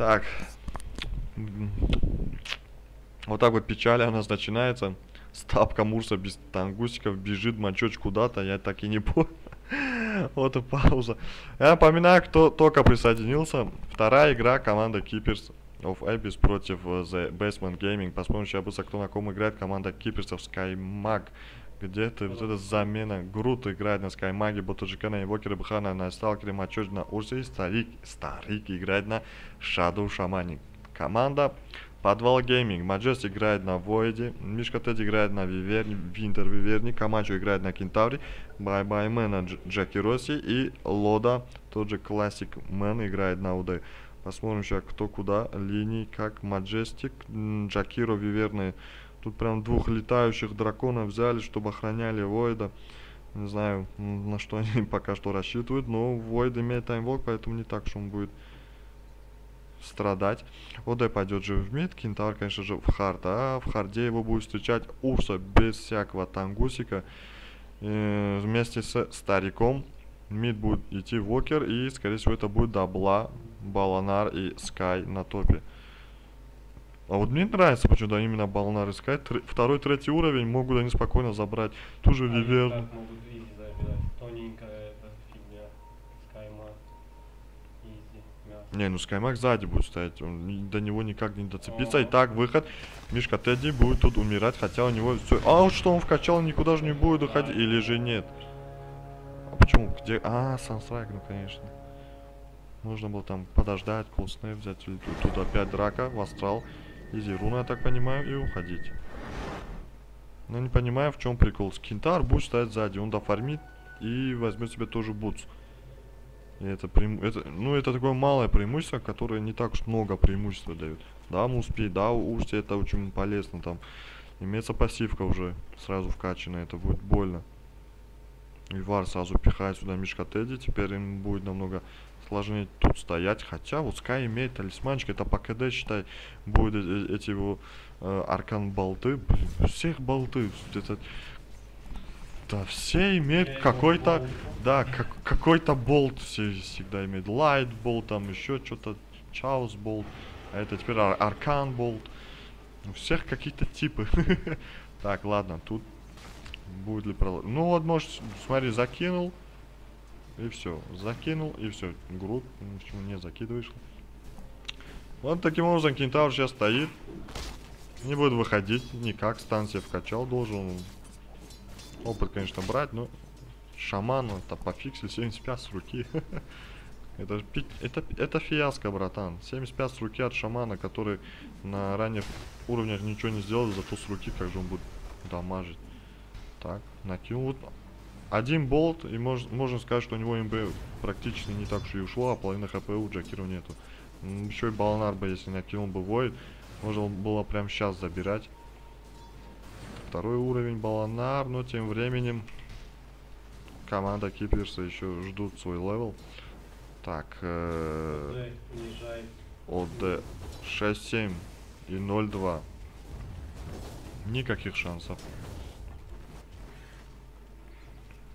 Так. Вот так вот печаль у нас начинается. Стапка Мурса без тангусиков бежит мочоч куда-то, я так и не понял. Вот и пауза. Я напоминаю, кто только присоединился. Вторая игра команда Keepers of Abyss против э, The Basement Gaming. Посмотрим сейчас быстро, кто на ком играет. Команда Keepers of SkyMag. Где-то вот эта замена. Грут играет на SkyMag, Ботаджика на Инвокере, Бхана на Сталкере, Мачоч на Урсе. Старик, Старик играет на Shadow Shaman. Команда Подвал Гейминг. Маджест играет на Войде. Мишка Тед играет на Виверни, Винтер Виверни. Камачо играет на Кентавре. Бай Бай Мэн на Джеки Росси. И Лода, тот же классик Мэн, играет на УД. Посмотрим сейчас, кто куда. Линии, как Маджестик, Джакиро, Виверны. Тут прям двух летающих драконов взяли, чтобы охраняли Войда. Не знаю, на что они пока что рассчитывают. Но Войд имеет таймвок, поэтому не так, что он будет страдать. ОД пойдет же в мид, Кентавр, конечно же, в хард. А в харде его будет встречать Урса без всякого тангусика. Э, вместе с стариком. Мид будет идти Вокер. И, скорее всего, это будет Дабла, Баланар и Скай на топе. А вот мне нравится почему-то именно Балнар и Скай. Тр второй, третий уровень могут они спокойно забрать. Ту же Виверну. Не, ну Скаймак сзади будет стоять. Он до него никак не доцепиться. И так, выход. Мишка Тедди будет тут умирать, хотя у него все. А вот что он вкачал, никуда же не будет доходить. Или же нет? А почему? Где? А, Сансрайк, ну конечно. Можно было там подождать, кулсней взять. Или тут, тут опять драка в астрал. Изи руна, я так понимаю, и уходить. Но не понимаю, в чем прикол. Скинтар будет стоять сзади. Он дофармит и возьмет себе тоже бутс. И это, преиму... это, ну, это такое малое преимущество, которое не так уж много преимущества дает. Да, муспей, да, ушти это очень полезно там. Имеется пассивка уже сразу вкачанная, это будет больно. Ивар сразу пихает сюда Мишка Тедди, теперь им будет намного сложнее тут стоять. Хотя вот Скай имеет талисманчик, это по КД, считай, будет э эти его э, аркан болты. Всех болты. Это да, все имеют какой-то, да, как, какой-то болт все всегда имеют. Light болт, там еще что-то, Chaos болт, а это теперь ар Аркан болт. У всех какие-то типы. так, ладно, тут будет ли пролог. Ну вот, может, смотри, закинул. И все, закинул, и все. Груд, ну, почему не закидываешь? Вот таким образом кентавр сейчас стоит. Не будет выходить никак, станция вкачал, должен Опыт, конечно, брать, но шаман это пофиксил 75 с руки. это, это, это фиаско, братан. 75 с руки от шамана, который на ранних уровнях ничего не сделал, зато с руки как же он будет дамажить. Так, накинул. Один болт, и мож, можно сказать, что у него МБ практически не так уж и ушло, а половина хп у Джакира нету. Еще и Балнар бы, если накинул бы Войд, можно было прям сейчас забирать. Второй уровень Баланар, но тем временем команда Киперса еще ждут свой левел. Так, э, ОД 6-7 и 0-2. Никаких шансов.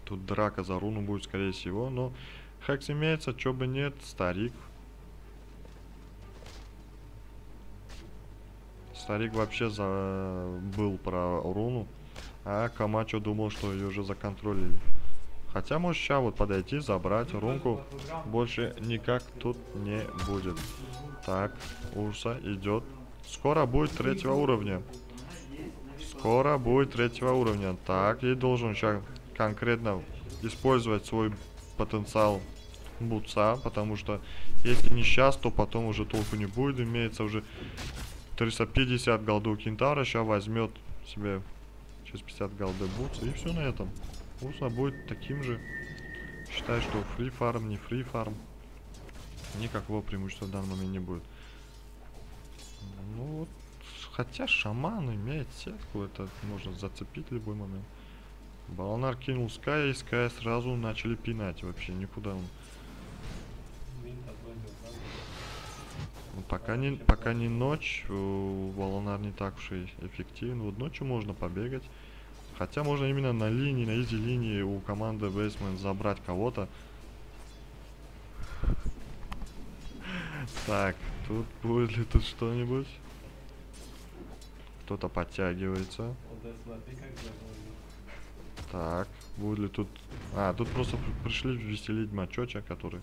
Тут драка за руну будет, скорее всего, но Хекс имеется, чё бы нет, старик Старик вообще забыл про руну. А Камачо думал, что ее уже законтролили. Хотя может сейчас вот подойти, забрать рунку. Больше никак тут не будет. Так, Урса идет. Скоро будет третьего уровня. Скоро будет третьего уровня. Так, и должен сейчас конкретно использовать свой потенциал бутса. Потому что если не сейчас, то потом уже толку не будет. Имеется уже 350 голды у Кентара. Сейчас возьмет себе 650 голды Бутса. И все на этом. Бутса будет таким же. Считай, что фри фарм, не фри фарм. Никакого преимущества в данный момент не будет. Ну вот. Хотя шаман имеет сетку. Это можно зацепить в любой момент. Баланар кинул Скай, и Скай сразу начали пинать. Вообще никуда он Ну, пока не, пока не ночь, Волонар не так уж и эффективен. Вот ночью можно побегать. Хотя можно именно на линии, на изи линии у команды Бейсмен забрать кого-то. Так, тут будет ли тут что-нибудь? Кто-то подтягивается. Так, будет ли тут... А, тут просто при- пришли веселить мачоча, который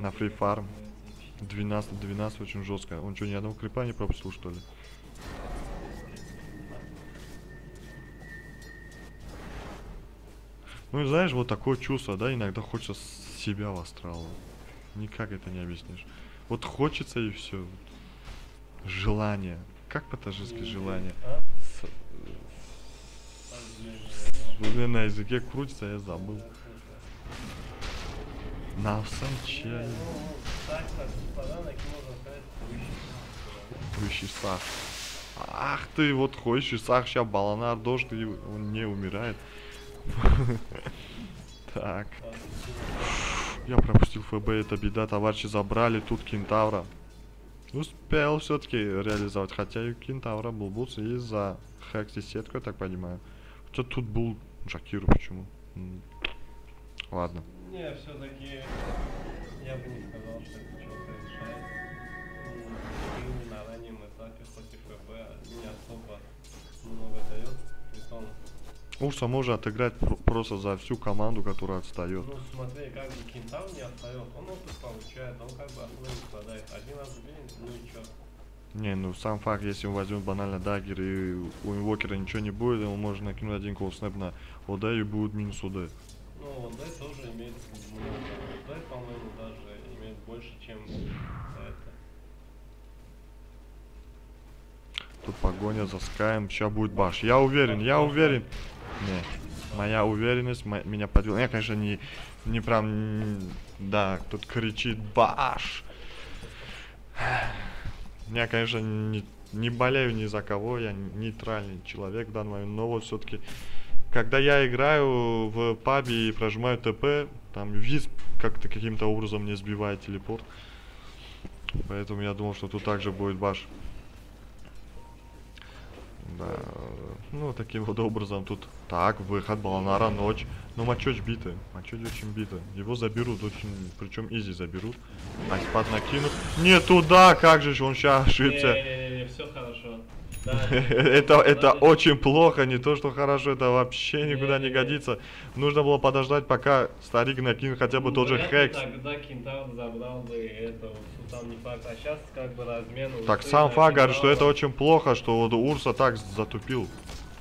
На вообще. 12-12 очень жестко. Он что, ни одного крипа не пропустил, что ли? Ну и знаешь, вот такое чувство, да, иногда хочется себя в астрал. Никак это не объяснишь. Вот хочется и все. Желание. Как по-таджикски Ну, желание? С- У меня на языке крутится, я забыл. На сказать, высший. Высший сах. Ах ты, вот хочешь сах, сейчас баланар дождь, и он не умирает. Так, я пропустил ФБ, это беда, товарищи забрали тут кентавра. Успел все-таки реализовать, хотя и кентавра был бутс и за хекси сетку, я так понимаю. Хотя тут был Джакиру, почему? Ладно. Не, все-таки я бы не сказал, что это что-то решает. И на раннем этапе, и ФБ, не особо много дает. Притом, Урса может отыграть пр- просто за всю команду, которая отстает. ну смотри, как бы Кентав не отстает, он опыт получает, он как бы особо не страдает. Один раз блин, ну и чё. Не, ну сам факт, если он возьмет банально дагер и у инвокера ничего не будет, он может накинуть один кол снэп на ОД и будет минус ОД. Ну, вот Д тоже имеет много. Д, по-моему, даже имеет больше, чем это. Тут погоня за Скаем, сейчас будет баш. Я уверен, я уверен. Не, моя уверенность мо- меня подвела. Я, конечно, не, не прям, м, да, тут кричит баш. Я, конечно, не, не болею ни за кого, я нейтральный человек в данный момент, но вот все-таки, когда я играю в пабе и прожимаю ТП, там виз как-то каким-то образом не сбивает телепорт. Поэтому я думал, что тут также будет баш. Да, ну таким вот образом тут так, выход Баланара, ночь. Но Мачоч биты, Мачоч очень биты. Его заберут очень, причем изи заберут. А спад накинут. Не туда, как же ж он сейчас ошибся. Не-не-не, все хорошо. Это, это очень плохо, не то что хорошо, это вообще никуда не годится. Нужно было подождать, пока старик накинет хотя бы тот же Хекс. Тогда Кентавр забрал бы это, там не факт. А сейчас как бы размен Так сам факт говорит, что это Кентавра. очень плохо, что вот Урса так затупил.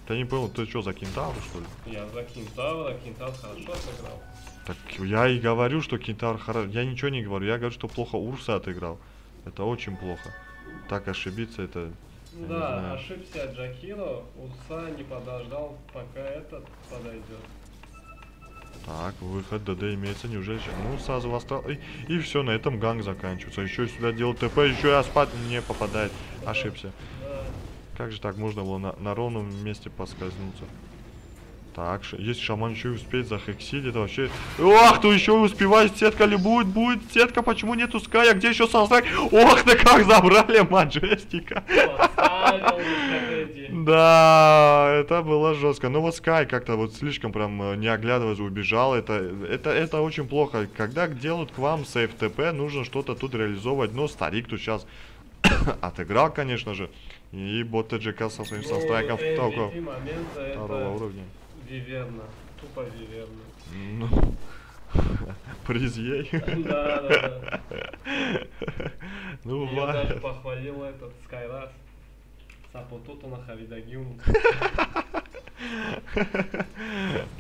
Ты не понял, ты что, за кентавру что ли? Я за Кентавра, Кентавр хорошо сыграл. Так я и говорю, что Кентавр хорошо. Я ничего не говорю, я говорю, что плохо Урса отыграл. Это очень плохо. Так ошибиться, это... Я Да, ошибся Джакиро, Урса не подождал, пока этот подойдет. Так, выход ДД имеется, неужели сейчас? Ну, сразу восстал. И, и все, на этом ганг заканчивается. Еще сюда делал ТП, еще и Аспад не попадает. Ошибся. Да. Как же так можно было на, на ровном месте поскользнуться? Так, если шаман еще и успеет захексить, это вообще... Ох, ты еще и успеваешь, сетка ли будет, будет сетка, почему нету ская, где еще санстрайк? Ох ты как забрали Маджестика! Да, это было жестко. Но вот Скай как-то вот слишком прям э, не оглядываясь убежал. Это, это, это очень плохо. Когда делают к вам сейф ТП, нужно что-то тут реализовывать. Но старик тут сейчас отыграл, конечно же. И бот ТджК со своим Ну, MVP только момента второго уровня. Виверна. Тупо Виверна. Ну, приз ей. Да, да, да. Ну, Её даже похвалил этот Скайрас. Сапотута на Хавидагюну.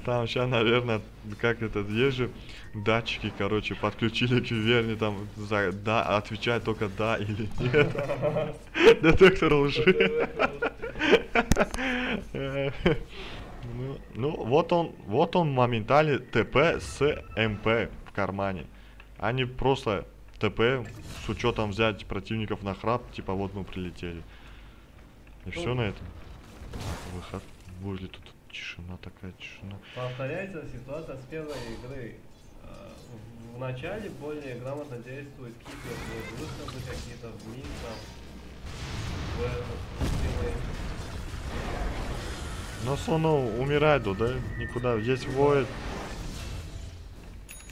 Там сейчас, наверное, как этот, есть же датчики, короче, подключили к Виверне, там, за, да, отвечает только да или нет. Детектор лжи. Ну, ну, вот он, вот он моментальный ТП с МП в кармане. А не просто ТП с учетом взять противников на храп, типа вот мы прилетели. И все на этом. Выход. Ли тут тишина такая, тишина. Повторяется ситуация с первой игры. Э, В в начале более грамотно действует кипер, выходы какие-то в мид там. В этот, делает. Но Соно умирает, да? Никуда. Есть воет.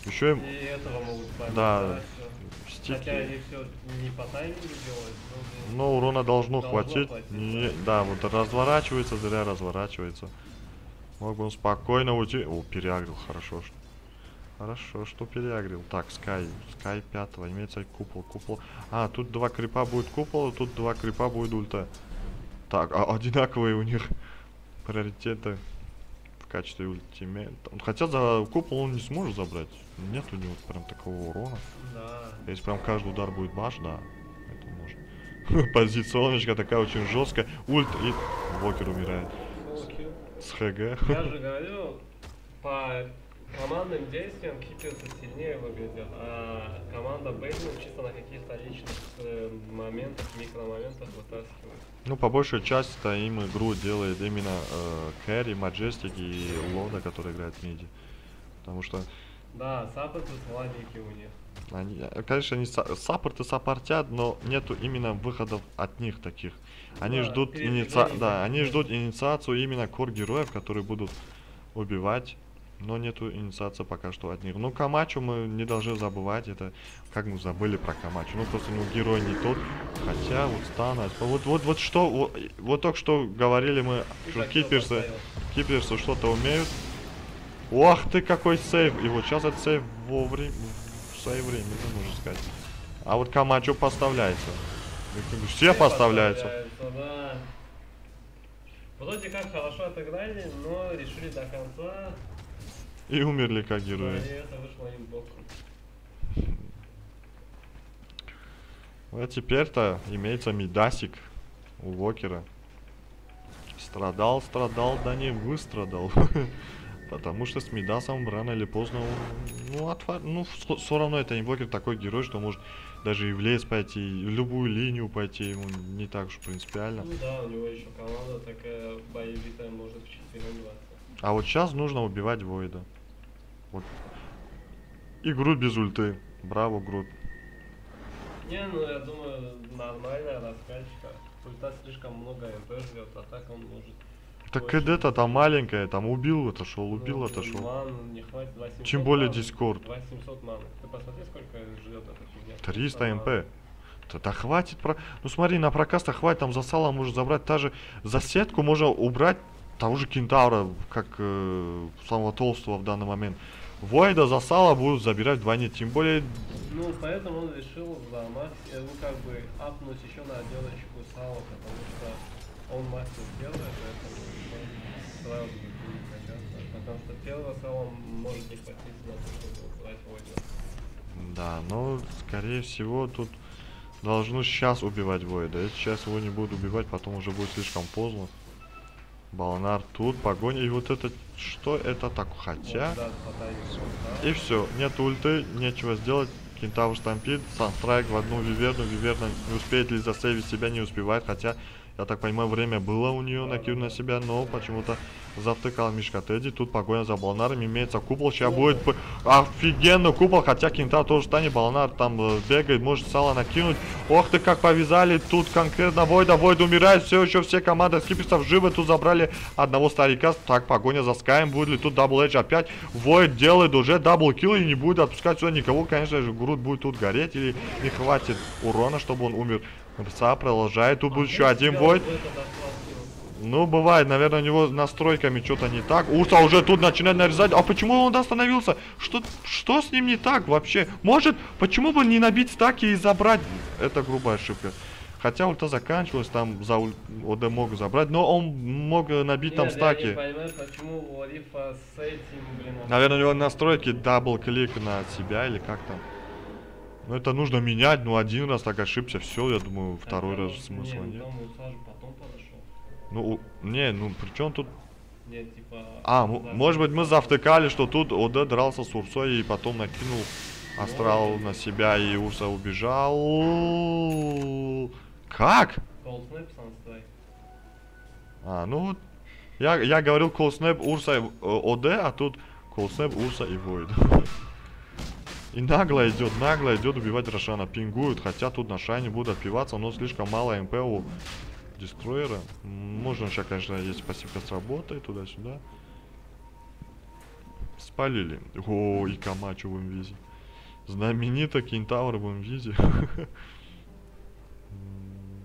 Еще И этого могут поймать. Да. стики. Хотя они все не по таймингу делают, но... Но урона должно, Должно хватить. хватить, Не- да, вот разворачивается, зря разворачивается. Мог бы он спокойно уйти. О, переагрил, хорошо. что- Хорошо, что переагрил. Так, Скай, Скай пятого, имеется купол, купол. А, тут два крипа будет купол, тут два крипа будет ульта. Так, а одинаковые у них приоритеты в качестве ультимейта. Хотя за купол он не сможет забрать. Нет у него прям такого урона. Да. Если прям каждый удар будет баш, да, это можно. Позиционочка такая очень жесткая. Ульт и Вокер умирает. С ХГ. Я же говорю, по командным действиям Киперсы сильнее выглядят, а команда Бейзман чисто на каких-то личных э, моментах, микромоментах вытаскивает. Ну, по большей части-то им игру делает именно э, Кэрри, Маджестик и Лода, который играет в миди. Потому что Да, саппорты слабенькие у них. они, э, конечно, они са- саппорты саппортят, но нету именно выходов от них таких. Они Да, ждут иница... Да, они ждут инициацию именно кор героев, которые будут убивать. Но нету инициации пока что от них. Ну, Камачу мы не должны забывать. Это как мы забыли про Камачу. Ну, просто ну, герой не тот. Хотя вот Стана. Вот, вот, вот что. Вот, вот только что говорили мы, что киперсы, киперсы что-то умеют. Ох ты, какой сейв! И вот сейчас этот сейв вовремя, в свое время, можно сказать. А вот Камачо поставляется. Как бы Все поставляются. да. Вроде как хорошо отыграли, но решили до конца, И умерли как герои. Вот теперь-то имеется Мидасик у Вокера. Страдал, страдал, да не выстрадал. Потому что с Мидасом рано или поздно он, ну, отва... ну, все равно это Инвокер такой герой, что может даже и в лес пойти, и в любую линию пойти, ему не так уж принципиально. Ну да, у него еще команда такая боевитая, может в 4 драться. А вот сейчас нужно убивать Войда. Вот. И Грут без ульты. Браво, Грут. Не, ну я думаю, нормальная раскачка. Ульта слишком много МП жрет, а так он может... Так. КД-то там маленькая, там убил, отошел, убил, ну, отошел. Ман не хватит 800 Чем более. Дискорд. 800 маны. Ты посмотри, сколько жрет эта фигня. 300 маны. МП. Да, да хватит про... Ну смотри, на прокаста хватит, там за сало может забрать. Та же за сетку можно убрать того же кентавра, как э, самого толстого в данный момент. Войда за сало будут забирать вдвойне, тем более... Ну, поэтому он решил за макс, э, ну, как бы, апнуть еще на отделочку сала, потому что он мастер делает, поэтому сразу будет качаться. Потому что первого сала может не хватить на то, чтобы убрать войну. Да, но скорее всего тут должны сейчас убивать Войда. Если сейчас его не будут убивать, потом уже будет слишком поздно. Балнар тут, погоня. И вот это... Что это так? Хотя... И все, нет ульты, нечего сделать. Кентавр штампит, Sun Strike в одну виверну, виверна не успеет ли засейвить себя, не успевает, хотя, я так понимаю, время было у нее накинуть на себя, но почему-то завтыкал Мишка Тедди, тут погоня за Балнаром, имеется купол, сейчас будет офигенно купол, хотя Кентавр тоже станет, Балнар там э, бегает, может сало накинуть, ох ты как повязали, тут конкретно. Войда, Войд умирает, все еще все команды Киперсов живы, тут забрали одного старика, так, погоня за Скаем, будет ли тут Double Edge опять, Войд делает уже дабл килл и не будет отпускать сюда никого, конечно же, Груд будет тут гореть или не хватит урона, чтобы он умер. Рса продолжает, тут будет еще один Войд. Вот это дохватил. Ну, бывает, наверное, у него с настройками что-то не так. Урса уже тут начинает нарезать. А почему он остановился? Что, что с ним не так вообще? Может, почему бы не набить стаки и забрать? Это грубая ошибка. Хотя ульта заканчивалась, там за уль... ОД мог забрать, но он мог э, набить там Нет, я стаки. не понимаю, почему у Арифа с этим, блин... Наверное, у него настройки double-click на себя или как там. Ну, это нужно менять, ну, один раз так ошибся, все, я думаю, второй Так, раз может, смысла не, ну, нет. Ну, не, ну, при чем тут Нет, типа... А, за- может быть мы завтыкали, что тут ОД дрался с Урсой и потом накинул астрал на себя и Урса убежал. Как? А, ну вот. Я, я говорил Колснэп, Урса, и, э, ОД, а тут Колснэп, Урса и Войд. И нагло идет, нагло идет убивать Рошана. Пингуют, хотя тут на Шайне будут отпиваться, но слишком мало МП у Дестройера. М, Можно сейчас, конечно, если пассивка сработает, туда-сюда. Спалили. О, и Камачо в инвизе. Знаменито кентавр в виде.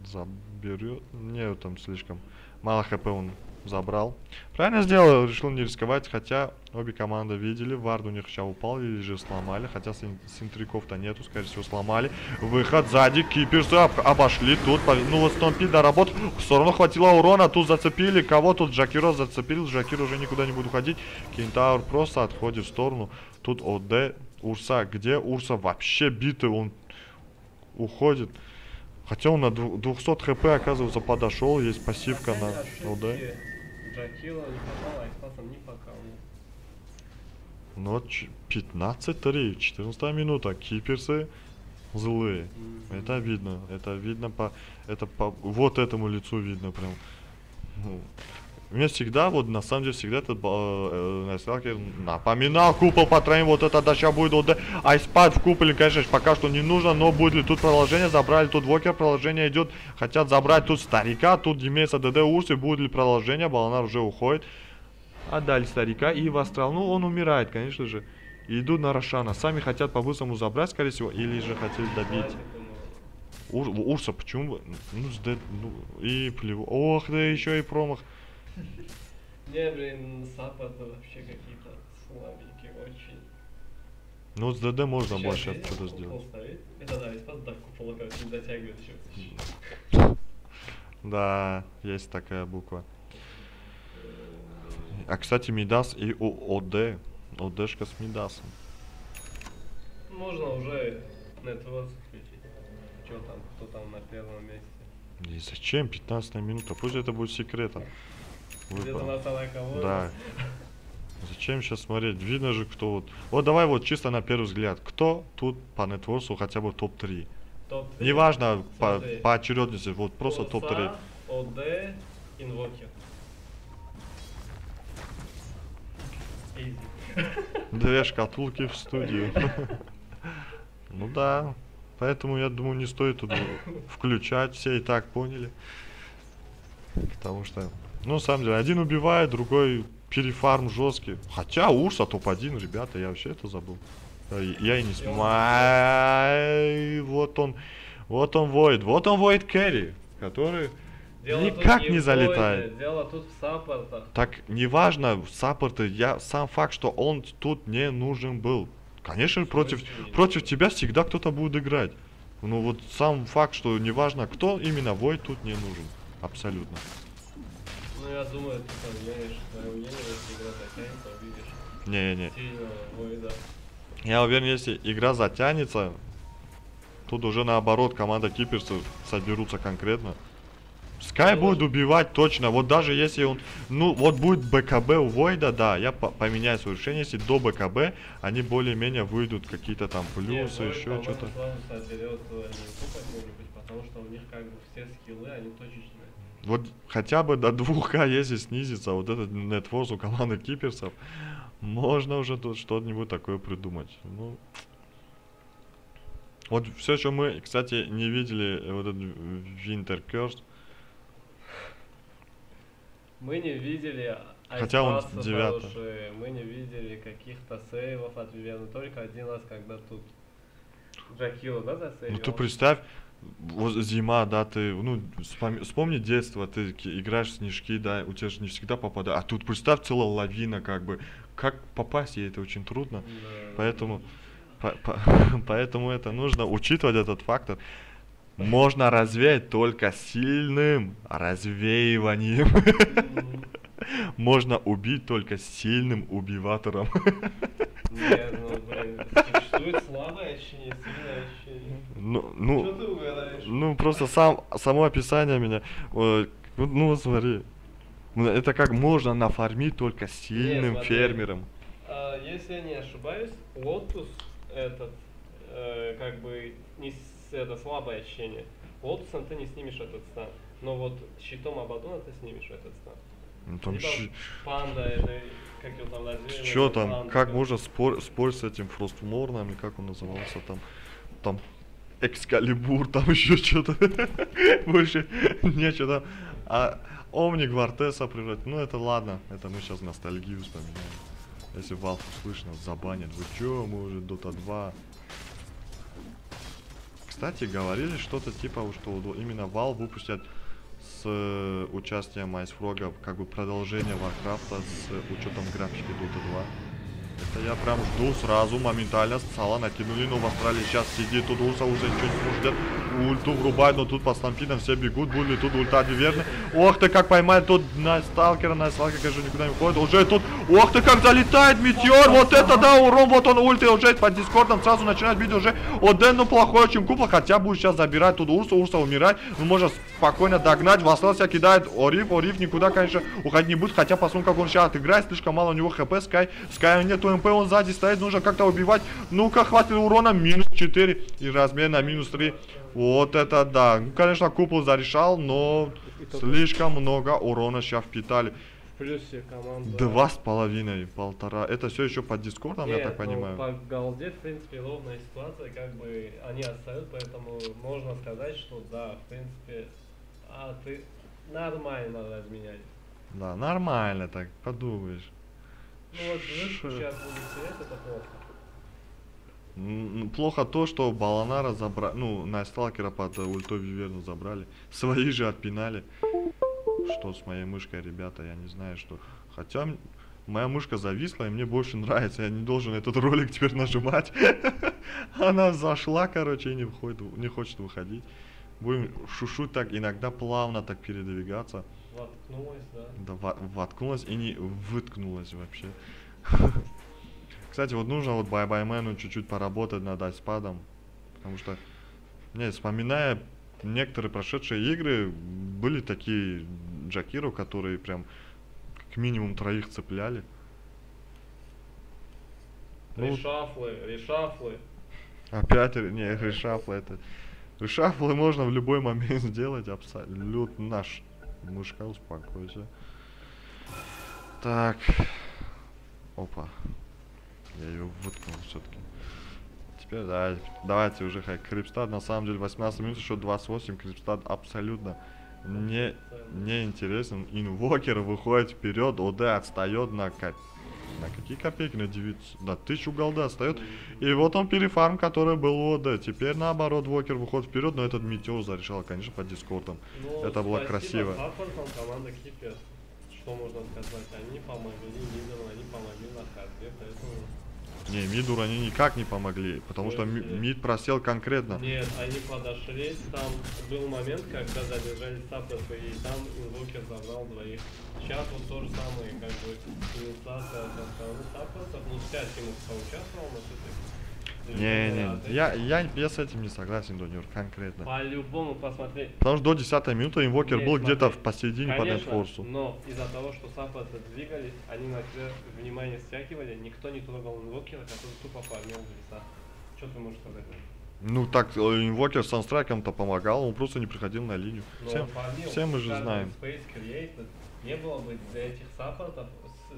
Заберет. Не, там слишком мало хп он забрал. Правильно сделал, решил не рисковать, хотя обе команды видели, Вард у них сейчас упал или же сломали, хотя синтриков-то нету, скорее всего сломали. Выход сзади, киперсы об обошли, тут, ну вот стомпи доработал, все равно хватило урона, тут зацепили, кого тут Джакиро зацепил, Джакиро уже никуда не будет ходить, Кентаур просто отходит в сторону, тут ОД, Урса, где Урса вообще битый, он уходит. Хотя он на 200 хп, оказывается, подошел. Есть пассивка на ЛД. Джакила не попал, Айспасом не покал. Ну вот 15-3, 14 минута. Киперсы злые. Mm -hmm. Это видно. Это видно по... Это по... Вот этому лицу видно прям. У меня всегда, вот на самом деле, всегда этот э, сталкер напоминал купол по троим, вот это да, сейчас будет вот айспад в куполе, конечно, пока что не нужно, но будет ли тут продолжение, забрали тут вокер, продолжение идет, хотят забрать тут старика, тут имеется ДД Урсы, будет ли продолжение, Баланар уже уходит. Отдали старика и в астрал, ну он умирает, конечно же. И идут на Рошана, сами хотят по-быстрому забрать, скорее всего, или же хотели добить. Ур, Урса, почему? Ну, сдед, ну, и плеву. Ох, да еще и промах. Не, блин, саппорты вообще какие-то слабенькие очень. Ну, с ДД можно сейчас что-то сделать. Это да, из до купола, короче, не дотягивает еще. Да, есть такая буква. А, кстати, Мидас и у ОД. ОДшка с Мидасом. Можно уже Networks включить. Что там, кто там на первом месте? И зачем 15 минута? Пусть это будет секретом. Да. Зачем сейчас смотреть? Видно же, кто вот... Вот давай вот чисто на первый взгляд. Кто тут по нетворсу хотя бы топ-3? Топ Неважно по, по очередности, вот просто топ-3. ОД, инвокер. Две шкатулки в студию. Ну да. Поэтому, я думаю, не стоит тут включать. Все и так поняли. Потому что ну, на самом деле, один убивает, другой перефарм жесткий. Хотя Урса топ-1, ребята, я вообще это забыл. Я и не смаю. Вот он. Вот он воет. Вот он воет Керри, который Дело никак не, не залетает. Войде, дело тут в саппортах. Так, неважно, саппорты, я сам факт, что он тут не нужен был. Конечно, против, против тебя всегда кто-то будет играть. Ну вот сам факт, что неважно кто, именно Вой тут не нужен. Абсолютно. Ну я думаю, ты там в твое мнение, если игра затянется, увидишь. Не-не. Сильного Я уверен, если игра затянется, тут уже наоборот команда киперсов соберутся конкретно. Скай ну, будет убивать точно. Вот даже если он... Ну, вот будет БКБ у Войда, да, я по поменяю свое решение. Если до БКБ они более-менее выйдут какие-то там плюсы, еще что-то. Потому что у них как бы все скиллы, они точечные. Вот хотя бы до 2К, если снизится вот этот нетворс у команды киперсов, можно уже тут что-нибудь такое придумать. Ну, вот все, что мы, кстати, не видели, вот этот Winter Curse. Мы не видели Хотя он девятый. Мы не видели каких-то сейвов от Вивена, только один раз, когда тут Джакила, да, засейвил? Ну ты представь, зима, да, ты, ну, вспомни детство, ты играешь в снежки, да, у тебя же не всегда попадает. А тут представь целая лавина, как бы. Как попасть ей, это очень трудно. Да. Поэтому, по, по, поэтому это нужно учитывать этот фактор. Можно развеять только сильным развеиванием. Можно убить только сильным убиватором. Нет, ну, блин, существует слабое ощущение, сильное ощущение. Ну, ну, Что ты угадаешь? Ну, просто сам, само описание меня, э, ну, смотри, ну, это как можно нафармить только сильным Нет, фермером. А, если я не ошибаюсь, Лотус этот, э, как бы, не это слабое ощущение. Лотусом ты не снимешь этот stun. Но вот щитом Абадона ты снимешь этот стан. Ну, там щ... Панда, это, Что там, как можно спор, спорить с этим Фростморном, и как он назывался там, там Экскалибур, там еще что-то. Больше нечего там. А Омник Вартеса превратить. Ну это ладно, это мы сейчас ностальгию вспоминаем. Если Valve услышно, забанят. Вы чё, мы уже Dota 2. Кстати, говорили что-то типа, что именно Вал выпустят с э, участием Айсфрога как бы продолжение Варкрафта с учетом графики Dota 2. Это я прям жду сразу, моментально сала накинули, но в Австралии сейчас сидит, тут Урса уже сможет делать. Ульту врубает, но тут по стампидам все бегут, были тут ульта верно. Ох ты, как поймает тут на сталкера, на сталкер, конечно, никуда не уходит. Уже тут, ох ты, как залетает метеор, вот это да, урон, вот он ульты уже под дискордом сразу начинает бить уже. Оден, ну плохой очень купла, хотя будет сейчас забирать тут Урса, Урса умирать. Ну можно спокойно догнать, Васлался кидает Ориф, Ориф никуда, конечно, уходить не будет, хотя посмотрим, как он сейчас отыграет, слишком мало у него хп, Скай, Скай нету МП, он сзади стоит, нужно как-то убивать. Ну-ка, хватит урона, минус 4 и размер на минус 3. Вот это да. Ну, конечно, купол зарешал, но слишком много урона сейчас впитали. В плюсе команда... Два с половиной, полтора. Это все еще под дискордом, я так ну, понимаю. по голде, в принципе, ровная ситуация, как бы они отстают, поэтому можно сказать, что да, в принципе, а ты нормально разменяли. Да, нормально так, подумаешь. Ну вот, сейчас будет это плохо. Плохо то, что Баланара забрали, ну, на сталкера под ультой Виверну забрали. Свои же отпинали. Что с моей мышкой, ребята, я не знаю, что. Хотя моя мышка зависла, и мне больше нравится. Я не должен этот ролик теперь нажимать. Она зашла, короче, и не, входит, не хочет выходить. Будем шушуть так, иногда плавно так передвигаться. Воткнулась, да. Да, во- воткнулась и не выткнулась вообще. Кстати, вот нужно вот Байбаймену чуть-чуть поработать над айспадом. Потому что, не, вспоминая некоторые прошедшие игры, были такие Джакиру, которые прям как минимум троих цепляли. Ну, Решафлы, решафлы. опять, не, решафлы это... Решафлы можно в любой момент сделать, абсолютно. Наш мышка, успокойся. Так. Опа. Я ее выткнул все-таки. Теперь да, давайте уже хай. Крипстад на самом деле 18 минут, еще 28. Крипстад абсолютно не, не интересен. Инвокер выходит вперед, ОД отстает на, ко- на какие копейки? На 9, на тысячу голда отстает. И вот он перефарм, который был у ОД. Теперь наоборот, Вокер выходит вперед, но этот метеор зарешал, конечно, под дискортом. Ну, Это было красиво. саппортам команда Кипер. Что можно сказать? Они помогли лидерам, они помогли на харде, поэтому... Не, миду они никак не помогли, потому что ми- Слушайте. мид просел конкретно. Нет, они подошли, там был момент, когда задержали саппорты, и там инвокер забрал двоих. Сейчас вот то же самое, как бы, инициация со стороны саппортов, ну, 5 ему поучаствовал на этой Не, не, я, я, я с этим не согласен, Донер, конкретно. По-любому посмотреть. Потому что до 10 минуты инвокер Не, был где-то смотри, посередине по Конечно, нетфорсу. но из-за того, что саппорты двигались, они на себя внимание стягивали, никто не трогал инвокера, который тупо фармил в лесах. Что ты можешь сказать? Ну так, э, инвокер с санстрайком-то помогал, он просто не приходил на линию. Но Всем, он фармил. все мы же знаем. Created не было бы для этих саппортов,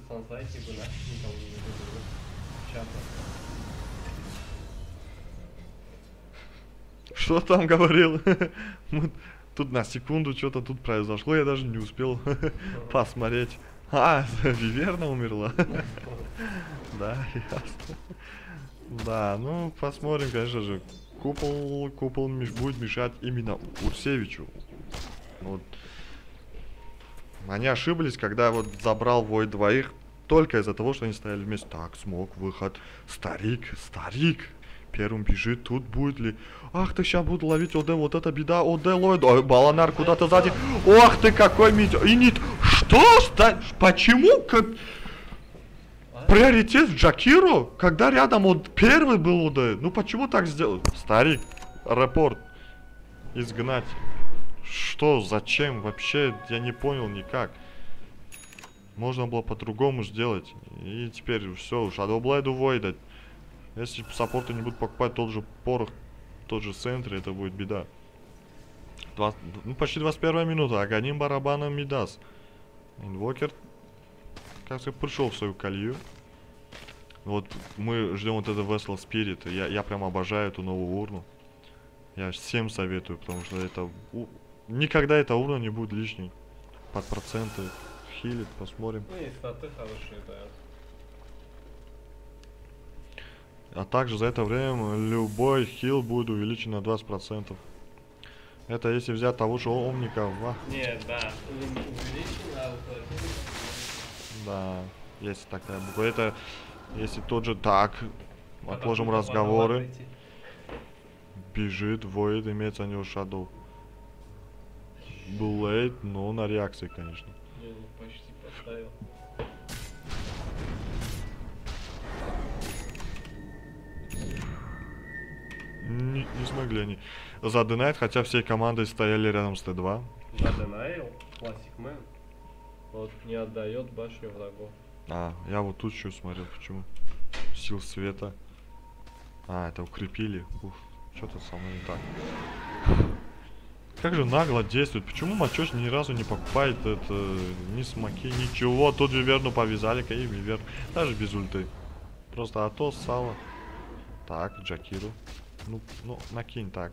сансайки бы нафиг никого не было. Чата. Что там говорил? Тут на секунду что-то тут произошло, я даже не успел посмотреть. А, Виверна умерла. Да, ясно. Да, ну посмотрим, конечно же. Купол, купол будет мешать именно Урсевичу. Вот. Они ошиблись, когда вот забрал Вой двоих только из-за того, что они стояли вместе. Так, смог, выход. Старик, старик. Первым бежит, тут будет ли... Ах ты, сейчас буду ловить ОД, вот это беда, ОД ловит. Ой, Баланар куда-то сзади. Ох ты, какой мид... И нет... Что? Почему? Как... Приоритет Джакиру, когда рядом вот первый был ОД. Ну почему так сделал? Старик, репорт. Изгнать. Что, зачем? Вообще, я не понял никак. Можно было по-другому сделать. И теперь все, Shadow Blade увойдать. Если саппорты не будут покупать тот же порох, тот же центр, это будет беда. Два- ну, почти 21 минута, Аганим барабаном Мидас. Инвокер, как сказать, пришел в свою колью. Вот мы ждем вот это Vessel Spirit. Я, я прям обожаю эту новую урну. Я всем советую, потому что это... у- Никогда эта урна не будет лишней. Под проценты хилит, посмотрим. Ну и статы хорошие, да. А также за это время любой хил будет увеличен на 20%. Это если взять того же Омника. ва- Не, да, а Да, есть такая буква. Это если тот же так, отложим разговоры, бежит, воет, имеется у него Shadow. Блейд, ну на реакции, конечно. Не, почти поставил. Не, не смогли они задынать, хотя всей командой стояли рядом с Т2. Заденайл, Classic Man. Вот не отдает башню врагу. А, я вот тут еще смотрел, почему. Сил света. А, это укрепили. Ух, что-то со мной не так. Как же нагло действует. Почему Мачош ни разу не покупает это, ни смоки, ничего. Тут Виверну повязали, и Вивер. Даже без ульты. Просто Атос, Сало. Так, Джакиру. Ну, ну, накинь так.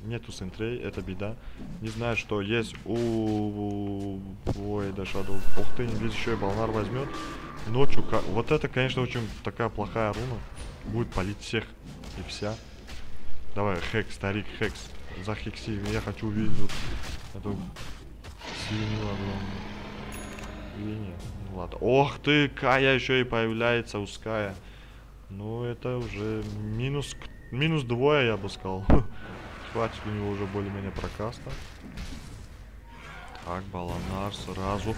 Нету сентрей, это беда. Не знаю, что есть у... Ой, да Shadow. Ух ты, здесь еще и Балнар возьмет. Ночью, ка- вот это, конечно, очень такая плохая руна. Будет палить всех и вся. Давай, Хекс, старик, Хекс. За Хекси, я хочу увидеть вот эту свинью огромную. Или? Ну ладно. Ох ты, Кая еще и появляется у Ская. Ну, это уже минус, к- минус двое, я бы сказал. Хватит у него уже более-менее прокаста. Так, Баланар сразу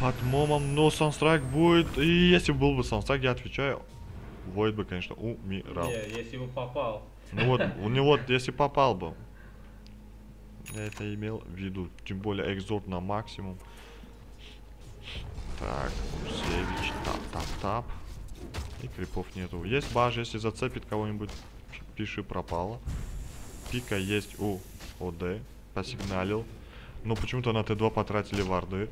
под момом, но санстрайк будет. И если был бы санстрайк, я отвечаю, Войд бы, конечно, умирал. Не, если бы попал. Ну вот, у него, если попал бы. Я это имел в виду. Тем более экзорт на максимум. Так, Курсевич, тап-тап-тап. И крипов нету. Есть баж, если зацепит кого-нибудь, пиши пропало. Пика есть у ОД. Посигналил. Но почему-то на Т2 потратили варды.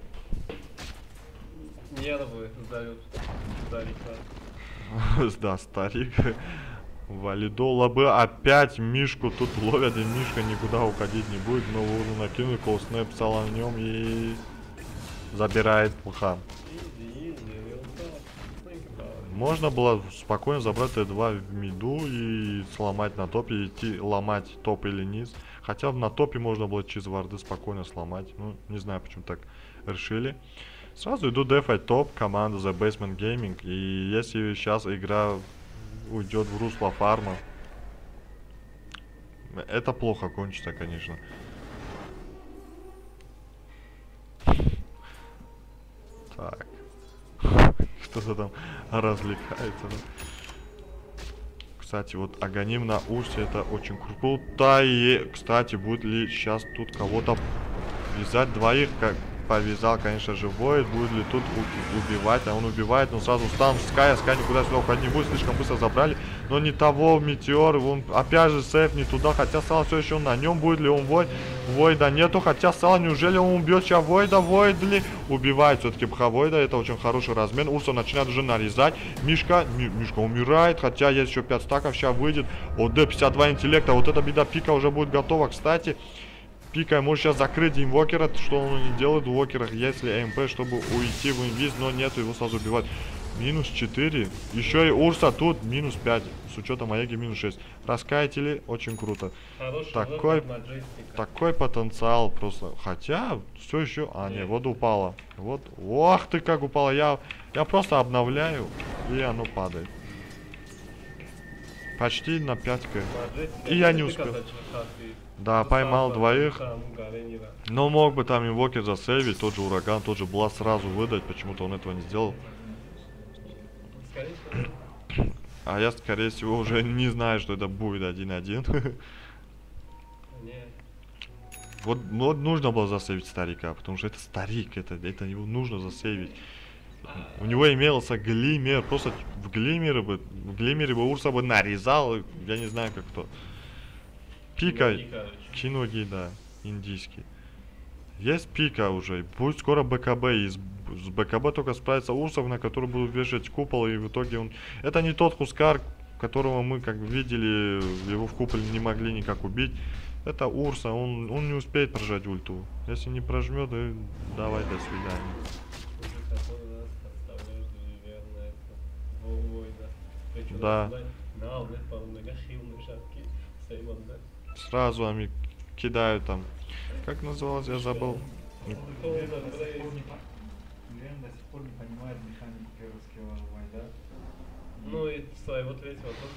Нервы сдают. Да, старик. Валидола бы опять Мишку тут ловят, и Мишка никуда уходить не будет. Но урну накинули, колснэп писал на нем и забирает плохо. Можно было спокойно забрать Т2 в миду и сломать на топе, и идти ломать топ или низ. Хотя на топе можно было через варды спокойно сломать. Ну, не знаю, почему так решили. Сразу иду дефать топ, команда The Basement Gaming. И если сейчас игра уйдет в русло фарма, это плохо кончится, конечно. Так. Кто-то там развлекается. Кстати, вот Аганим на Урсе это очень круто. И, кстати, будет ли сейчас тут кого-то вязать двоих, как повязал, конечно же, Void. Будет ли тут убивать? А он убивает, но сразу стан Скай, Скай никуда сюда уходить не будет, слишком быстро забрали. Но не того Метеор, он опять же сейф не туда, хотя Сал все еще на нем, будет ли он Void? Войда нету, хотя Сал, неужели он убьет сейчас Войда? Войд ли? Убивает все-таки Войда, это очень хороший размен. Урса начинает уже нарезать. Мишка, Ми- Мишка умирает, хотя есть еще 5 стаков, сейчас выйдет. ОД 52 интеллекта, вот эта беда пика уже будет готова, кстати. Пика может сейчас закрыть инвокера, что он не делает в вокерах, если МП, чтобы уйти в инвиз, но нет, его сразу убивать. Минус 4. Еще и Урса тут минус 5. С учетом Аеги минус 6. Раскатили, очень круто. Хороший Такой-. Такой потенциал просто. Хотя, все еще... А, не, Нет. вот упало. Вот. Ох ты как упало. Я, я просто обновляю, и оно падает. Почти на 5 к. На джойстика И я не успел. Да, поймал двоих. Но мог бы там инвокер засейвить, тот же ураган, тот же бласт сразу выдать, почему-то он этого не сделал. А я, скорее всего, уже не знаю, что это будет 1-1. не. Вот, вот нужно было засейвить старика, потому что это старик, это, это его нужно засейвить. У него имелся глиммер, просто в глиммере бы, в глиммере бы Урса бы нарезал, я не знаю как кто. Пика, Киноги, да, индийский. Есть пика уже, будет скоро БКБ, и с, с БКБ только справится Урсов, на который будут вешать купол, и в итоге он... Это не тот Хускар, которого мы, как видели, его в куполе не могли никак убить. Это Урса, он, он не успеет прожать ульту. Если не прожмет, и давай до свидания. Да. Сразу они кидают там. Как называлось, я забыл. Ну и своего третьего тоже.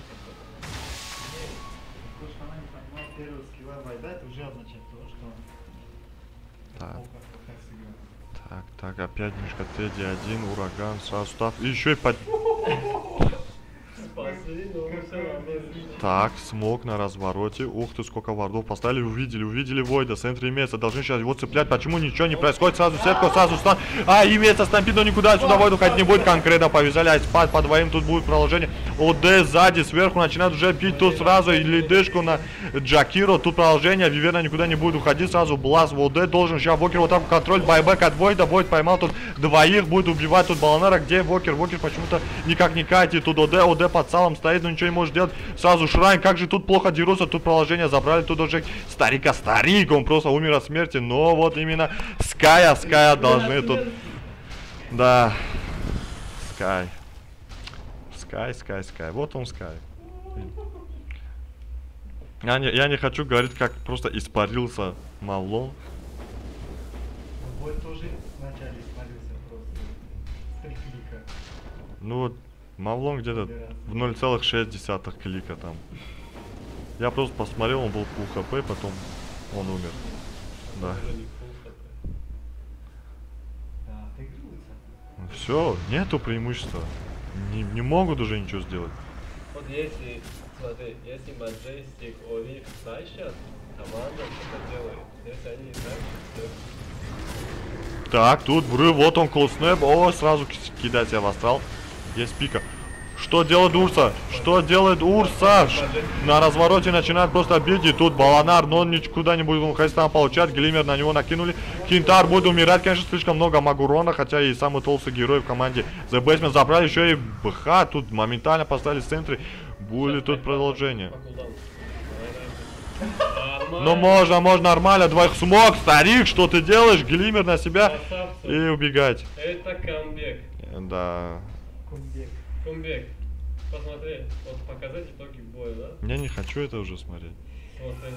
То, что она не понимает первого скилла вайда, это уже означает то, что Так. Так, так, опять Мишка Тедди один, ураган, сразу став. И еще и под... Так, смог на развороте. Ух ты, сколько вардов поставили, увидели, увидели Войда, в центре места, должны сейчас его цеплять. Почему ничего не происходит? Сразу сетку, сразу стан. А, имеется стампит, но никуда отсюда Войду ходить не будет. Конкретно повязали, а спать по двоим, тут будет продолжение. ОД сзади, сверху начинают уже пить тут сразу. И лидышку на Джакиро, тут продолжение. Виверна никуда не будет уходить, сразу Блаз в ОД должен. Сейчас Вокер вот там контроль, байбек от Войда. Войд поймал тут двоих, будет убивать тут Баланера. Где Вокер? Вокер почему-то никак не катит. Тут ОД, ОД под салом стоит, но ничего не может делать. Сразу Шрайн, как же тут плохо дерутся, тут продолжение забрали, тут уже старика старик, он просто умер от смерти, но вот именно Ская, Ская должны тут, да, Скай, Скай, Скай, Скай, вот он Скай. Я не, я не хочу говорить, как просто испарился Мавлон. Клика. Ну вот, Мавлон где-то в 0,6 клика там. Я просто посмотрел, он был full хп, потом он умер. Да. Все, нету преимущества. Не, не могут уже ничего сделать. Вот если, смотри, если Majestic, Олив тащат, команда что-то делает. Если они не тащат, Так, тут врыв, вот он колснэп. О, сразу ки- кидать себя в астрал. Есть пика. Что делает Урса? Что делает Урса? На развороте начинает просто бить, и тут Баланар, но он никуда не будет уходить, там получать. Глимер на него накинули. Кинтар будет умирать, конечно, слишком много Магурона, хотя и самый толстый герой в команде. The Basement забрали еще и БХ, тут моментально поставили в центре. Будет тут продолжение. Ну можно, можно нормально, двоих смог, старик, что ты делаешь? Глимер на себя и убегать. Это камбек. Да. Кумбек. Камбек. Посмотри, вот показать итоги боя, да? Я не хочу это уже смотреть. Смотри.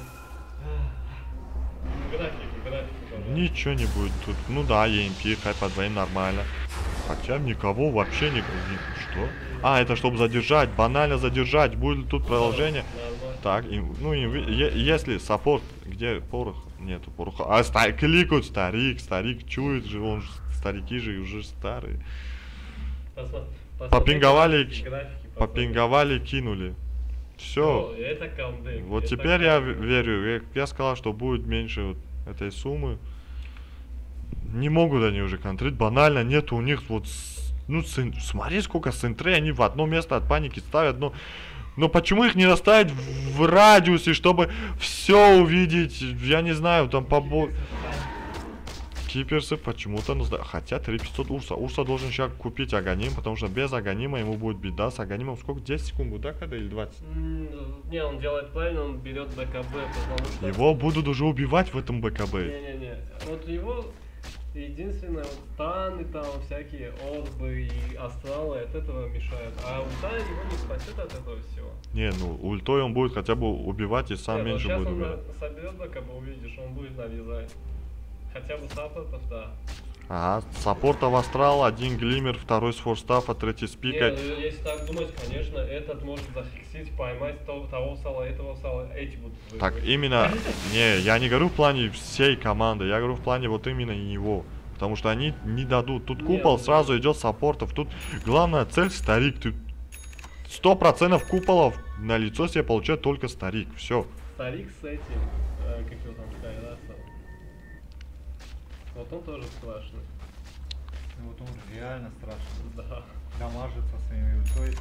Графики, графики, пожалуйста. Ничего не будет тут. Ну да, EMP, хай по двоим нормально. Хотя никого вообще не... Что? А, это чтобы задержать, банально задержать. Будет тут продолжение. Нормально. Так, и, ну и е- если саппорт, где порох? Нету пороха. А, ста- кликают старик, старик чует же, он же, старики же уже старые. Посмотри Попинговали, попинговали, кинули. Все. Это камбек. Вот это теперь я верю. Я, я сказал, что будет меньше вот этой суммы. Не могут они уже контрить. Банально нет у них вот... Ну, сын- смотри, сколько центрей они в одно место от паники ставят. Но, но почему их не расставить в, в радиусе, чтобы все увидеть? Я не знаю, там побо... Киперсы почему-то... ну, сда- Хотя 3500 Урса. Урса должен сейчас купить Аганим, потому что без Аганима ему будет беда. С Аганимом сколько? 10 секунд да, когда или 20? М, Не, он делает правильно, он берет БКБ, потому что... Его будут уже убивать в этом БКБ. Не-не-не. Вот его единственное, вот станы там, всякие орбы и астралы от этого мешают. А ульта его не спасет от этого всего. Не, ну ультой он будет хотя бы убивать и сам Нет, ну меньше сейчас будет он убивать. на- соберет БКБ, увидишь, он будет навязать. Хотя бы саппортов, да. Ага, саппорта в астрал, один глиммер, второй с форстафа, третий с Не, ну, если так думать, конечно, этот может зафиксить, поймать того, того сала, этого сала, эти будут Так, выигрывать. именно, не, я не говорю в плане всей команды, я говорю в плане вот именно его. Потому что они не дадут. Тут купол ну, сразу идет саппортов. Тут главная цель старик. Ты сто процентов куполов на лицо себе получает только старик. Все. Старик с этим, э, как его там. Вот он тоже страшный. Ну вот он реально страшный. Да. Дамажится своими ультой.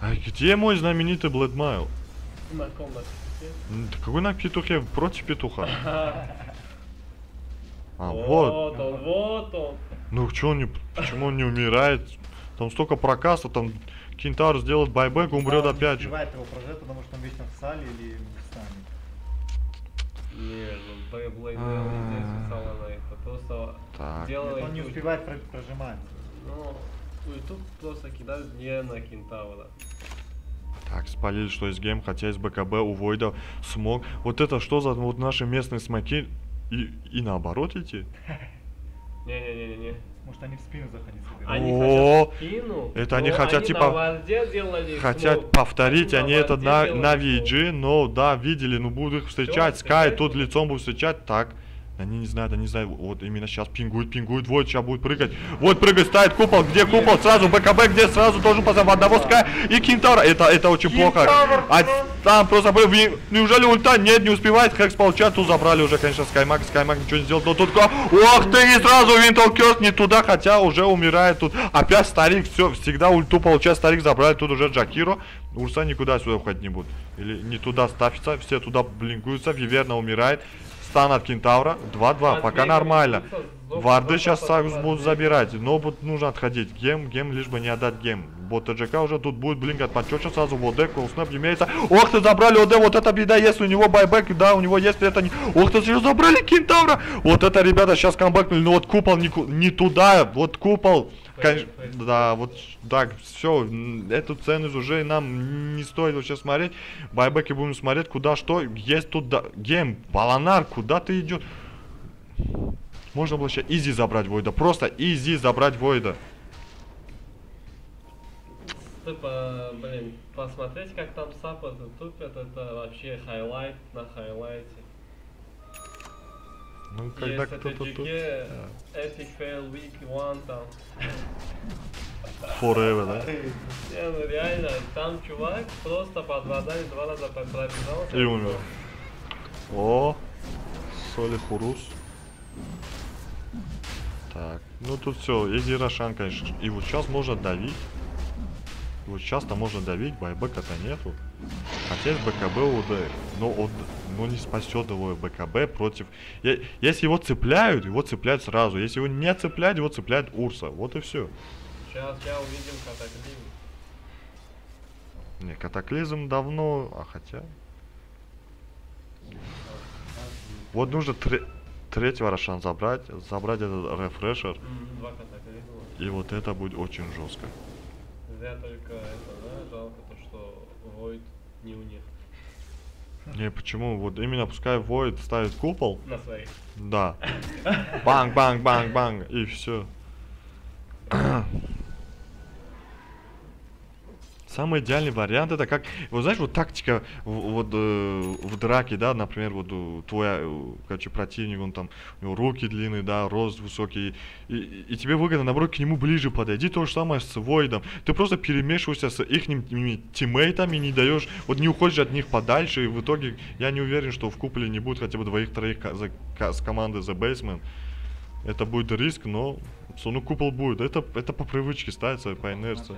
А где мой знаменитый Блэдмайл? На ком на песке? М, да Какой на петухе против петуха? А, вот. Вот он, вот он. Ну что он не, почему он не умирает? Там столько прокаста, там Кентавр сделает байбек, умрет Да, он не опять же. успевает его прожать, потому что он вечно в сале или в стане. Не, ну А. не здесь писала на это. Просто Так. делает... Он не успевает про- прожимать. Ну, ульту просто кидают не на кентавра. Так, спалили, что есть гейм, хотя из БКБ у Войда смог. Вот это что за вот наши местные смоки и, и наоборот идти? Не-не-не-не. Может они в спину заходить собираются? Они О, хотят в спину, это они но хотят, они типа, делали Хотят смог. повторить, Они они на это на, на. VG, но да, видели, ну будут их встречать, Скай тут лицом будут встречать, так. Они не знают, они не знают, вот именно сейчас пингует, пингует, вот сейчас будет прыгать, вот прыгать, ставит купол, где купол, сразу БКБ, где сразу тоже позов одного Скай и Кинтара, это, это очень плохо. А там просто, неужели ульта? Нет, не успевает, Хекс получает, тут забрали уже, конечно, Скаймак, Скаймак ничего не сделал, но тут, ох ты, и сразу Винтл Кёрс не туда, хотя уже умирает тут, опять старик, все, всегда ульту получает, старик забрали, тут уже Джакиро, Урса никуда сюда уходить не будет, или не туда ставится, все туда блинкуются, Виверна умирает, стан от Кентавра, 2-2, пока нормально. Зов- Варды сейчас Зов- будут забирать, но вот нужно отходить. Гем, гем, лишь бы не отдать гем. Вот ТЖК уже тут будет блинкать подчетче сразу, вот дек, снэп имеется. Ох ты, забрали ОД, вот это беда, есть у него байбек, да, у него есть это не... Ох ты, сейчас забрали Кентавра! Вот это, ребята, сейчас камбэкнули, но вот купол не, не туда, вот купол. Конечно, да, вот так, все, эту цену уже нам не стоит вообще смотреть. Байбеки будем смотреть, куда что. Есть тут да, gem, Баланар, куда ты идешь? Можно было сейчас easy забрать Войда, просто easy забрать Войда. Типа, блин, посмотреть, как там саппорты тупят, это вообще highlight на highlight е. Ну, когда кто-то тут... Epic Fail Week One там. Forever, да? Не, ну реально, там чувак просто под водами два раза пробежался. И умер. О, Соли Хурус. Так, ну тут все, Изи Рошан, конечно. И вот сейчас можно давить. Вот сейчас-то можно давить, байбека-то нету. Хотя есть БКБ УД, но, ОД, но не спасет его БКБ против... Я- если его цепляют, его цепляют сразу. Если его не цепляют, его цепляет Урса. Вот и все. Сейчас я увидим катаклизм. Не, катаклизм давно, а хотя... Вот нужно тре- третьего Рошан забрать, забрать этот рефрешер, и вот это будет очень жестко. Зря только это, да, жалко то, что Void не у них. Не, почему? Вот именно пускай Void ставит купол, На своих. да. Банг, банг, банг, банг, и все. Самый идеальный вариант это как, вот знаешь, вот тактика вот э, в драке, да, например, вот э, твой, э, короче, противник, он там, у него руки длинные, да, рост высокий, и, и- и тебе выгодно, наоборот, к нему ближе подойди, то же самое с Войдом, ты просто перемешиваешься с их тиммейтами, не даешь, вот не уходишь от них подальше, и в итоге я не уверен, что в купле не будет хотя бы двоих-троих с команды The Basement, это будет риск, но, ну купол будет, это, это по привычке ставится, по инерции.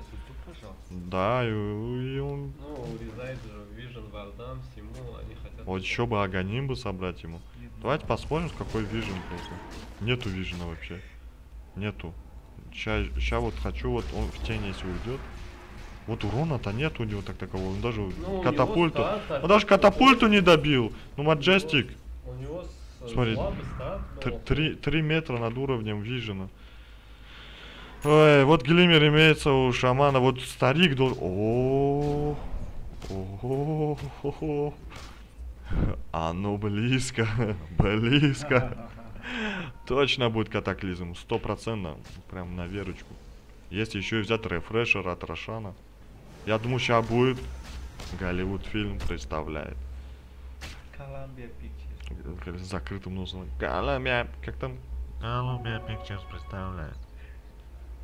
Да, и, и он... Ну, урезает же Vision, Вардан, всему, они хотят... Вот еще бы Аганим бы собрать ему. Давайте посмотрим, с какой вижен просто. Нету вижена вообще. Нету. Сейчас вот хочу, вот он в тень если уйдет. Вот урона-то нет у него так такового. Он даже Ну, у него катапульту. старт Он даже катапульту не добил. Ну, Маджестик. У него с- Смотри, слабый старт Т- был. Три, три метра над уровнем вижена. Ой, вот глиммер имеется у шамана. Вот старик должен... О, о, о, А ну близко, близко. Точно будет катаклизм, стопроцентно, прям на верочку. Если еще и взять рефрешер от Рошана. Я думаю, сейчас будет. Голливуд фильм представляет. Columbia Pictures. Закрытым носом. Колумбия, как там? Колумбия Pictures представляет.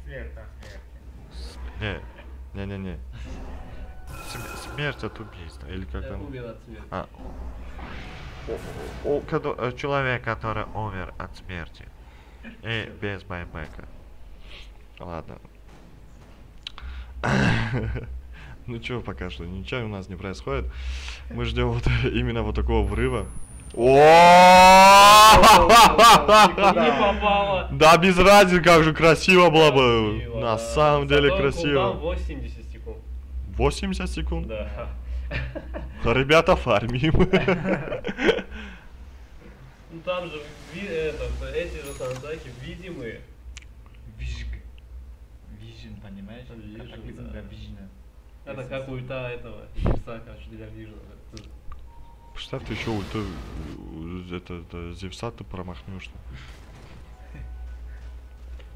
Смерть на смерти. Не, не-не-не. См- Смерть от убийства, или как там? умер от смерти. А. О- о- э, человек, который умер от смерти. И без байбека. Ладно. Ну чё, пока что ничего у нас не происходит. Мы ждем вот именно вот такого врыва. Не. Да без разницы, как же красиво было бы. На самом деле красиво. 80 секунд. 80 секунд. Да. Ребята, фармим. Ну там же эти же сандраки видимые. Вижг. Понимаешь? Это как ульта этого, Зевса, короче, для Вижена. Представь, ты еще ульты, э, это, это, Зевса ты промахнешься.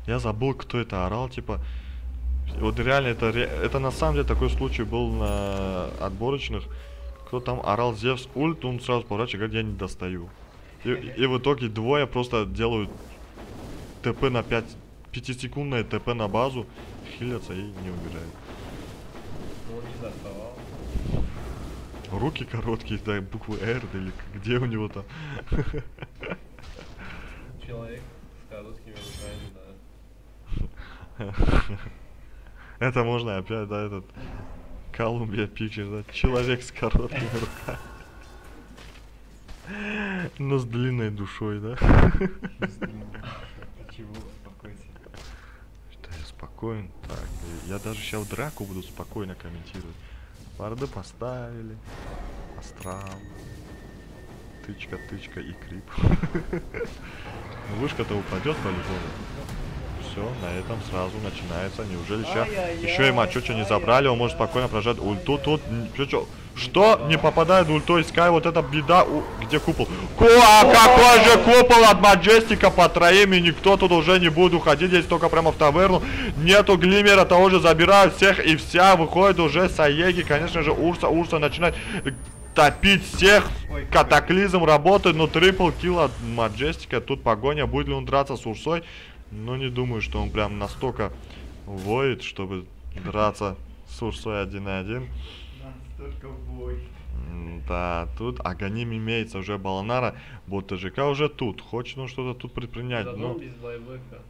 Я забыл, кто это орал, типа. Вот реально, это, это на самом деле такой случай был на отборочных. Кто там орал Зевс ульт, он сразу поворачивает, говорит, я не достаю. И, и в итоге двое просто делают ТП на 5, 5-секундное ТП на базу, хилятся и не умирают. Ну, он не доставал. Руки короткие, да, буквы R или к- где у него там. Человек с короткими руками, да. Это можно опять, да, этот Колумбия Pictures, да, человек с короткими руками. Но с длинной душой, да? Чего, успокойся. Да, я спокоен. Так, я даже сейчас драку буду спокойно комментировать. Варды поставили. Астрал. Тычка, тычка и крип. Вышка-то упадет по-любому. Все, на этом сразу начинается. Неужели сейчас еще и Мачуча не забрали? Он может спокойно прожать ульту. Тут н- чё, чё? Что? Не попадает ультой Скай, вот это беда. У, где купол? Ку, а какой же купол от Маджестика по троим, и никто тут уже не будет уходить, здесь только прямо в таверну. Нету Глимера, того же забирают всех, и вся выходит уже Саеги, конечно же, Урса, Урса начинает топить всех. Катаклизм работает, но трипл килл от Маджестика. Тут погоня, будет ли он драться с Урсой? Но не думаю, что он прям настолько воет, чтобы драться с Урсой один на один. Настолько бой. Да, тут Аганим имеется уже Баланара, будто ЖК уже тут. Хочет он что-то тут предпринять, Зато но, без байбека.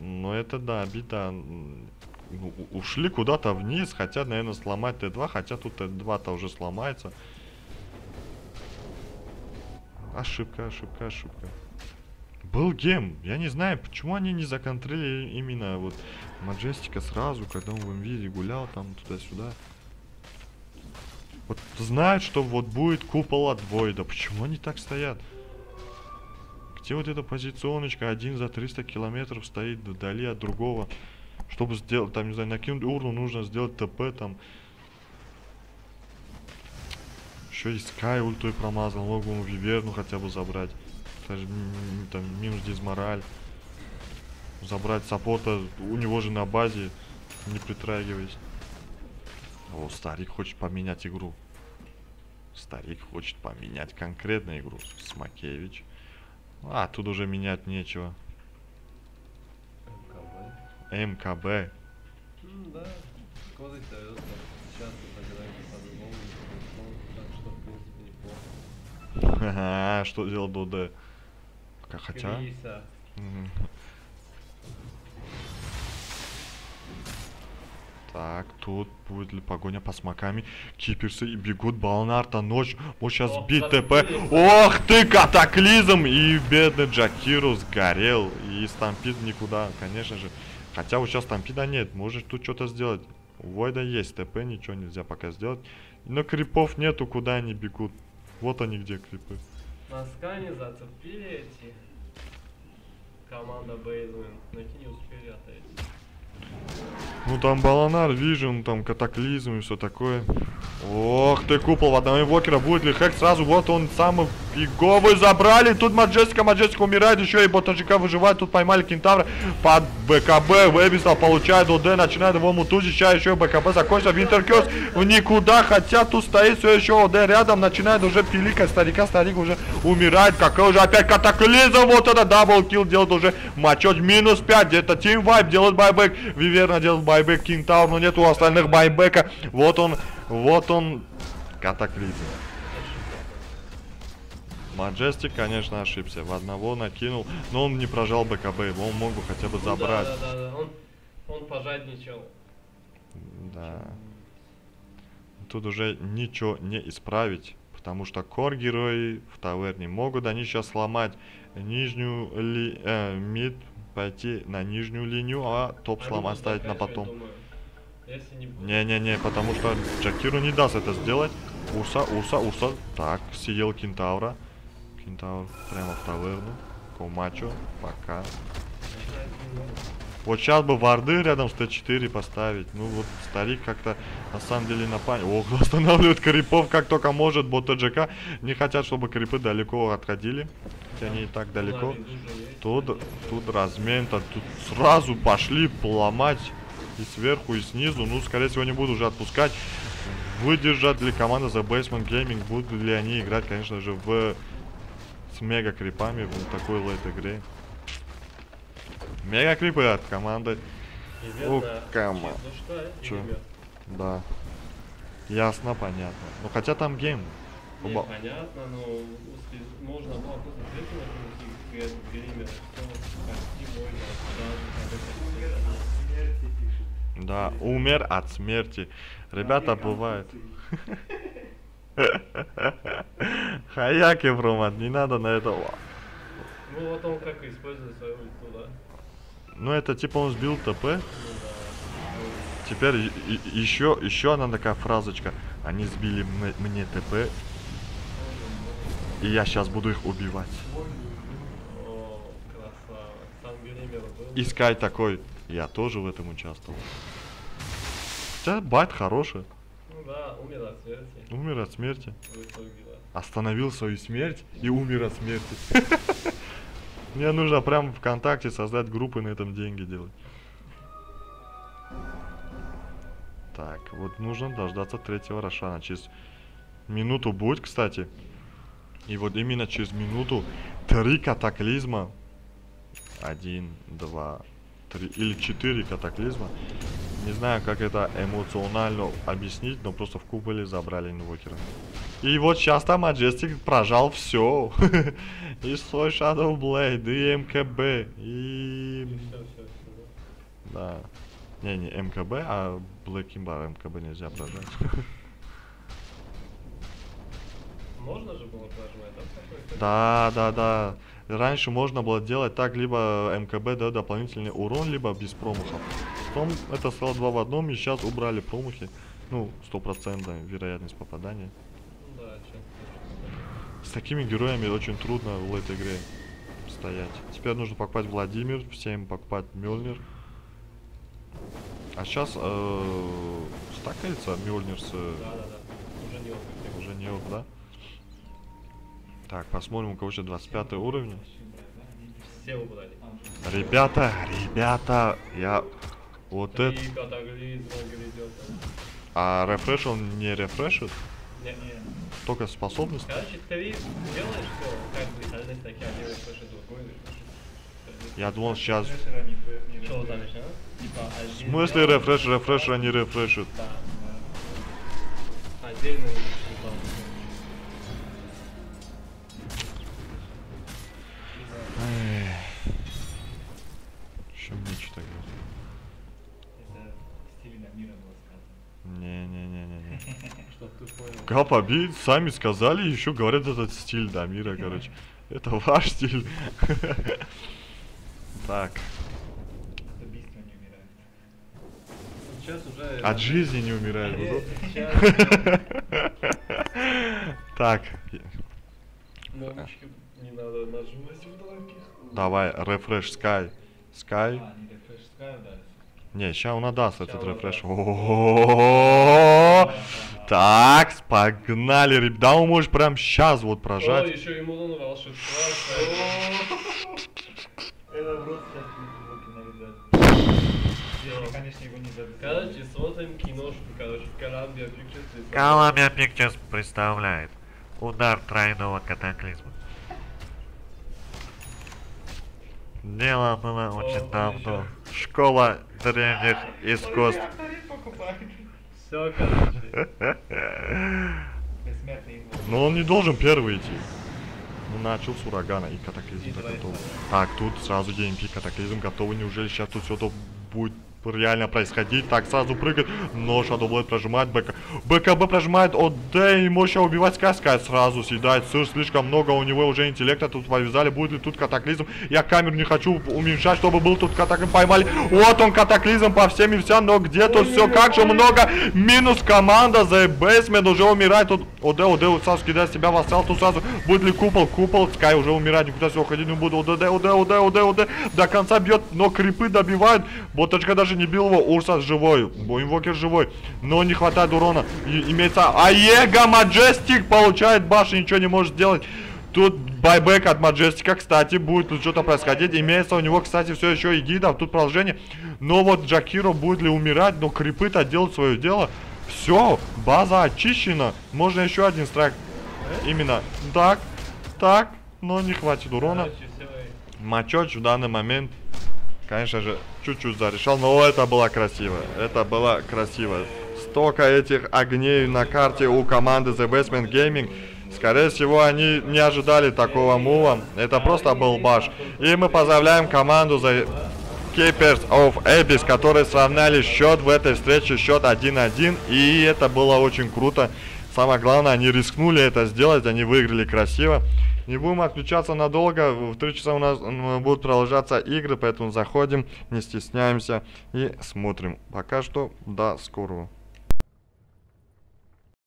но это да, обида. М, ну, Ушли куда-то вниз, хотят, наверное, сломать Т2, хотя тут Т2-то уже сломается. Ошибка, ошибка, ошибка. Был гем. Я не знаю, почему они не законтрили именно вот Маджестика сразу, когда он в Инвизе гулял там туда-сюда. Вот знают, что вот будет купол от Войда. Почему они так стоят? Где вот эта позиционочка? Один за 300 километров стоит вдали от другого. Чтобы сделать, там, не знаю, накинуть урну, нужно сделать ТП там. Еще и Скай ультой промазал, мог бы ему Виверну хотя бы забрать. Даже там минус дизмораль. Забрать саппорта, у него же на базе, не притрагиваясь. О, старик хочет поменять игру. Старик хочет поменять конкретно игру. Смакевич. А, тут уже менять нечего. МКБ. МКБ. М, Да, козырь дает, сейчас сыграем по-другому, по-другому, так что, в принципе, неплохо. Ха-ха, Что делал Доде? Ка- Хотя... Криса. Так, тут будет ли погоня по смоками? Киперсы и бегут Балнарта ночь. Вот сейчас О, бить ТП. Ох ты, катаклизм! И бедный Джакиру сгорел. И стампид никуда, конечно же. Хотя вот сейчас стампида нет. Может тут что-то сделать. У Войда есть ТП, ничего нельзя пока сделать. Но крипов нету, куда они бегут. Вот они где крипы. На скане зацепили эти команда Бейзмен, но эти не успели отойти. Ну там Баланар, Вижен, там Катаклизм и все такое. Ох ты, купол в одного инвокера, будет ли хэк сразу, вот он самый фиговый забрали, тут Маджестика, Маджестика умирает, еще и Ботанчика выживает, тут поймали Кентавра. Под БКБ, Вебистал получает ОД, начинает его мутузить, сейчас еще и БКБ закончился, Винтеркёс в никуда, хотя тут стоит все еще ОД рядом, начинает уже пиликать старика, старик уже умирает, какой уже опять Катаклизм, вот это даблкил делает уже мачет, минус 5, где-то Team Vibe делает байбек, Виверна делает байбек, Кентавр, но нет у остальных байбека, вот он, вот он, Катаклизм. Маджестик, конечно, ошибся. В одного накинул, но он не прожал БКБ, он мог бы хотя бы Ну забрать. Да, да, да, да, он, он пожадничал. Да. Тут уже ничего не исправить, потому что кор герои в таверне могут они сейчас сломать нижнюю ли, э, мид, пойти на нижнюю линию, а топ Они сломать будут ставить на заканчивать, потом. будет. Не-не-не, потому что Джакиру не даст это сделать. Урса, Урса, Урса. Так, съел Кентавра. Кентавр прямо в таверну. Комачо, пока. Вот сейчас бы варды рядом с Т4 поставить. Ну вот старик как-то на самом деле на пани. Ох, останавливает крипов как только может. Бот ТЖК не хотят, чтобы крипы далеко отходили. Хотя они и так далеко. Тут, тут размен-то, тут сразу пошли поломать и сверху, и снизу. Ну, скорее всего, не буду уже отпускать. Выдержат ли команда The Basement Gaming, будут ли они играть, конечно же, в с мега крипами в такой лейт игре. Мега крипы от команды. Известно, Ух, кама. Ну что. Да. Ясно, понятно. Ну хотя там гейм. Не, Оба- понятно, но если можно было просто почти можно. Да, умер от смерти. Ребята, бывает. Хаяки, Бромат, не надо на это. Ну вот он как использует свою ульту, да? Ну это типа он сбил ТП. Ну да. Теперь еще еще одна такая фразочка. Они сбили мне ТП, и я сейчас буду их убивать. О. И Скай такой, я тоже в этом участвовал. Хотя байт хороший. Ну да, умер от смерти. Умер от смерти. Остановил свою смерть и умер от смерти. Мне нужно прям ВКонтакте создать группы на этом деньги делать. Так, вот нужно дождаться третьего Рошана. Через минуту будет, кстати. И вот именно через минуту три катаклизма. Один, два, три или четыре катаклизма. Не знаю, как это эмоционально объяснить, но просто в куполе забрали инвокера. И вот сейчас там Majestic прожал все. и свой Shadow Blade, и МКБ, и... Да. Не, не МКБ, а Black Imbar МКБ нельзя прожать. Можно же было прожимать, да, да, да, да. Раньше можно было делать так, либо МКБ дает дополнительный урон, либо без промахов. Потом это стало два в одном, и сейчас убрали промахи. Ну, стопроцентная вероятность попадания. Да. С такими героями очень трудно в этой игре стоять. Теперь нужно покупать Владимир, всем покупать Мёльнир. А сейчас э, стакается Мёльнир с... Да, да, да. Уже не ок, да? Так, посмотрим, у кого еще 25 уровень. Все убрали. Ребята, ребята, я... Вот это... А рефреш он не рефрешит? Не, не. Только способность? Короче, ты делаешь все, как бы остальные стаки, один рефреш и другой. Я думал сейчас... Что рефреш. еще? Типа В смысле делаешь, рефреш, рефреш, а не рефрешит? Да. Отдельно Ты понял. Капаби сами сказали, еще говорят этот стиль Дамира, короче. Это ваш стиль. Так. Сейчас уже... от жизни не умирает. Так, не надо нажимать в давай, рефреш Sky. Sky. А, не рефреш Sky дальше. Не, сейчас он отдаст этот он рефреш. Так, погнали, ребят. Да, он может прям сейчас вот О, прожать. еще ему забыть. Короче, смотрим киношку, короче, Колумбия Pictures. Columbia Pictures представляет удар тройного катаклизма. Дело было очень давно. Школа древних искусств. Все, короче. Но он не должен первый идти. Ну, начал с урагана и катаклизм готов. Так, тут сразу GMP катаклизм готовы. Неужели сейчас тут все то будет реально происходить. Так, сразу прыгает, но Shadow Blade прожимает БК. БКБ прожимает ОД и может убивать. Скай сразу съедает. Сыр слишком много у него уже интеллекта. Тут повязали, будет ли тут катаклизм. Я камеру не хочу уменьшать, чтобы был тут катаклизм. Поймали. Вот он катаклизм по всем и вся, но где тут все как же много. Минус команда за Бейсмен уже умирает. Тут ОД, ОД сразу кидает себя в астрал. Тут сразу будет ли купол, купол. Скай уже умирает, никуда все уходить не буду. ОД, ОД, ОД, ОД, ОД. До конца бьет, но крипы добивают. Боточка даже не бил его. Урсас живой. Инвокер живой. Но не хватает урона. И, имеется Аега Маджестик получает баш и ничего не может сделать. Тут байбек от Маджестика, кстати, будет тут что-то происходить. Имеется у него, кстати, все еще и гида. Тут продолжение. Но вот Джакиро будет ли умирать, но крипы-то делают свое дело. Все, база очищена. Можно еще один страйк. Именно так, так, но не хватит урона. И- Мачоч в данный момент, конечно же, чуть-чуть зарешал, но это было красиво. Это было красиво. Столько этих огней на карте у команды The Basement Gaming. Скорее всего, они не ожидали такого мува. Это просто был баш. И мы поздравляем команду The Keepers of Abyss, которые сравняли счет в этой встрече, счет 1-1. И это было очень круто. Самое главное, они рискнули это сделать, они выиграли красиво. Не будем отключаться надолго, в 3 часа у нас будут продолжаться игры, поэтому заходим, не стесняемся и смотрим. Пока что, до скорого.